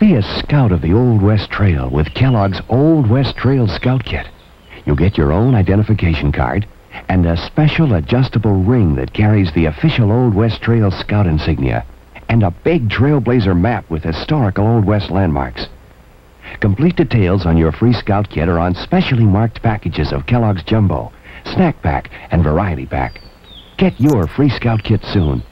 Be a scout of the Old West Trail with Kellogg's Old West Trail Scout Kit. You'll get your own identification card and a special adjustable ring that carries the official Old West Trail Scout insignia and a big Trailblazer map with historical Old West landmarks. Complete details on your free Scout Kit are on specially marked packages of Kellogg's Jumbo, Snack Pak, and Variety Pack. Get your free Scout Kit soon.